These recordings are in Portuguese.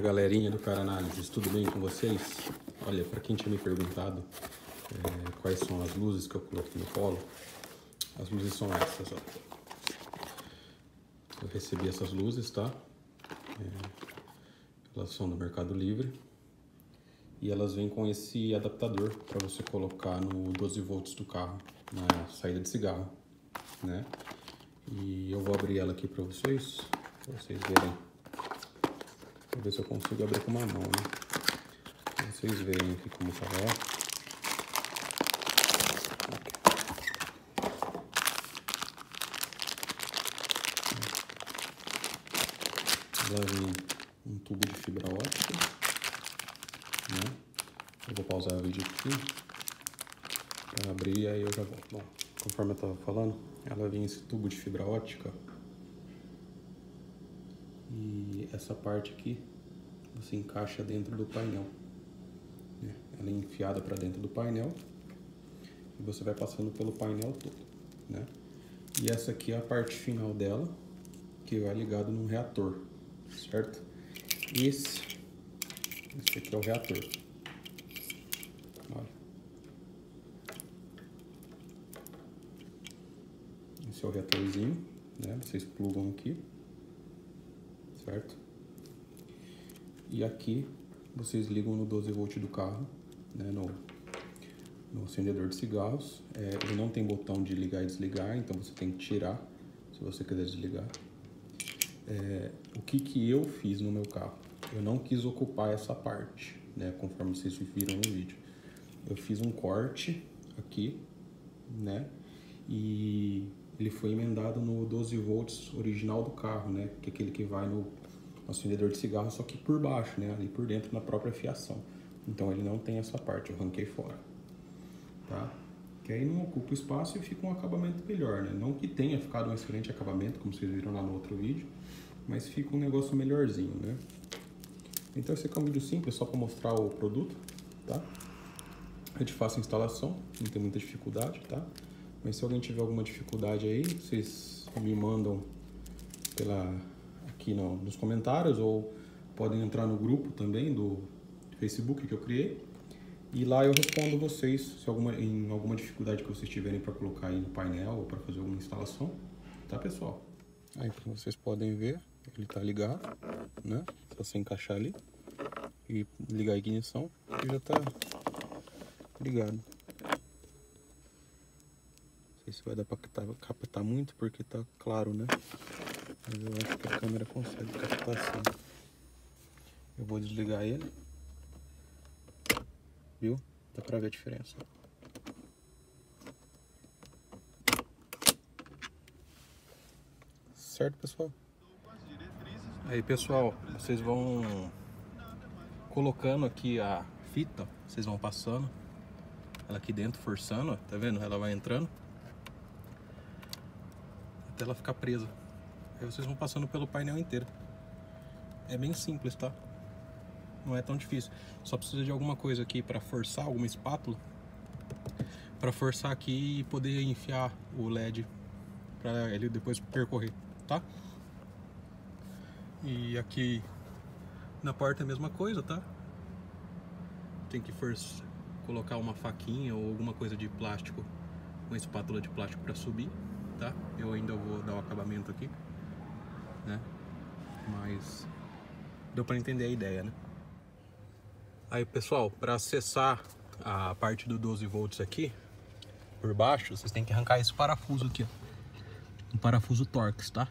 minha galerinha do Cara Análises, tudo bem com vocês? Olha, para quem tinha me perguntado é, quais são as luzes que eu coloquei no polo, as luzes são essas, ó. Eu recebi essas luzes, tá? É, elas são do Mercado Livre e elas vêm com esse adaptador para você colocar no 12 volts do carro, na saída de cigarro, né? E eu vou abrir ela aqui para vocês, para vocês verem. Vou ver se eu consigo abrir com uma mão, né? Pra vocês verem aqui como tá ela. Ela vem um tubo de fibra ótica, né? Eu vou pausar o vídeo aqui para abrir e aí eu já volto. Bom, conforme eu estava falando, ela vem esse tubo de fibra ótica e essa parte aqui você encaixa dentro do painel. Né? Ela é enfiada para dentro do painel e você vai passando pelo painel todo, né? E essa aqui é a parte final dela, que vai ligado num reator, certo? Esse, esse aqui é o reator. Olha. Esse é o reatorzinho, né? Vocês plugam aqui certo? E aqui vocês ligam no 12 volt do carro, né, no, no acendedor de cigarros. É, ele não tem botão de ligar e desligar, então você tem que tirar se você quiser desligar. É, o que, que eu fiz no meu carro? Eu não quis ocupar essa parte, né, conforme vocês viram no vídeo. Eu fiz um corte aqui, né, e ele foi emendado no 12 volts original do carro, né? Que é aquele que vai no acendedor de cigarro, só que por baixo, né? Ali por dentro na própria fiação. Então ele não tem essa parte, eu ranquei fora, tá? Que aí não ocupa espaço e fica um acabamento melhor, né? Não que tenha ficado um excelente acabamento, como vocês viram lá no outro vídeo, mas fica um negócio melhorzinho, né? Então esse aqui é um vídeo simples, só para mostrar o produto, tá? É de fácil instalação, não tem muita dificuldade, tá? Mas se alguém tiver alguma dificuldade aí, vocês me mandam pela, aqui no, nos comentários ou podem entrar no grupo também do Facebook que eu criei. E lá eu respondo vocês se alguma, em alguma dificuldade que vocês tiverem para colocar aí no painel ou para fazer alguma instalação. Tá, pessoal? Aí, como vocês podem ver, ele tá ligado, né? Se você encaixar ali e ligar a ignição, ele já tá ligado sei se vai dar captar, captar muito porque tá claro, né? Mas eu acho que a câmera consegue captar assim. Eu vou desligar ele. Viu? Dá pra ver a diferença. Certo, pessoal? Aí, pessoal, vocês vão colocando aqui a fita, vocês vão passando ela aqui dentro, forçando, ó, tá vendo? Ela vai entrando até ela ficar presa. Aí vocês vão passando pelo painel inteiro. É bem simples, tá? Não é tão difícil. Só precisa de alguma coisa aqui para forçar, alguma espátula. Para forçar aqui e poder enfiar o LED para ele depois percorrer, tá? E aqui na porta é a mesma coisa, tá? Tem que forçar, colocar uma faquinha ou alguma coisa de plástico, uma espátula de plástico para subir tá? Eu ainda vou dar o acabamento aqui, né? Mas deu para entender a ideia, né? Aí, pessoal, para acessar a parte do 12 volts aqui, por baixo, vocês têm que arrancar esse parafuso aqui, ó. Um parafuso Torx, tá?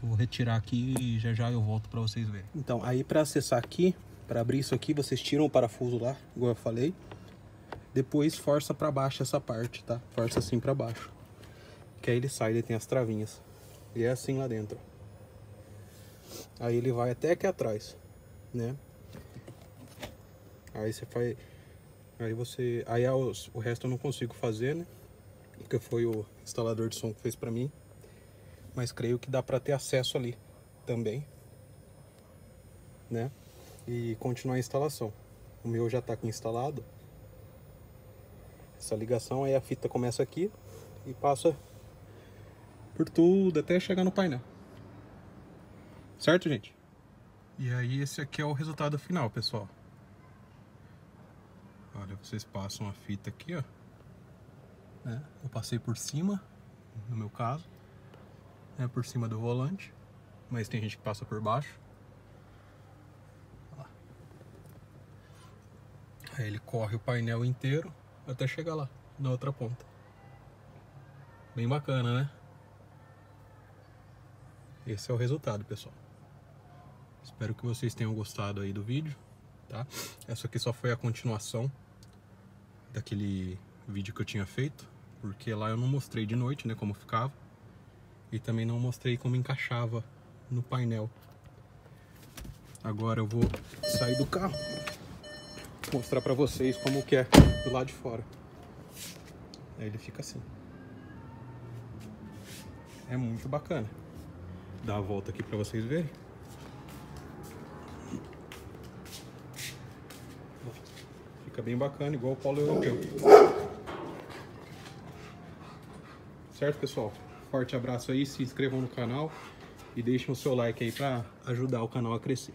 Eu vou retirar aqui e já já eu volto para vocês verem. Então, aí para acessar aqui, para abrir isso aqui, vocês tiram o parafuso lá, igual eu falei. Depois força para baixo essa parte, tá? Força assim para baixo que aí ele sai, ele tem as travinhas. E é assim lá dentro. Aí ele vai até aqui atrás, né? Aí você faz... Aí você... Aí o resto eu não consigo fazer, né? Porque foi o instalador de som que fez pra mim. Mas creio que dá pra ter acesso ali também. Né? E continuar a instalação. O meu já tá aqui instalado. Essa ligação, aí a fita começa aqui e passa por tudo até chegar no painel. Certo, gente? E aí esse aqui é o resultado final, pessoal. Olha, vocês passam a fita aqui, ó. Né? Eu passei por cima, no meu caso. É por cima do volante. Mas tem gente que passa por baixo. Aí ele corre o painel inteiro até chegar lá, na outra ponta. Bem bacana, né? Esse é o resultado, pessoal. Espero que vocês tenham gostado aí do vídeo, tá? Essa aqui só foi a continuação daquele vídeo que eu tinha feito, porque lá eu não mostrei de noite, né, como ficava. E também não mostrei como encaixava no painel. Agora eu vou sair do carro mostrar pra vocês como que é do lado de fora. Aí ele fica assim. É muito bacana. Dá a volta aqui pra vocês verem. Fica bem bacana, igual o polo europeu. Certo, pessoal? Forte abraço aí, se inscrevam no canal e deixem o seu like aí pra ajudar o canal a crescer.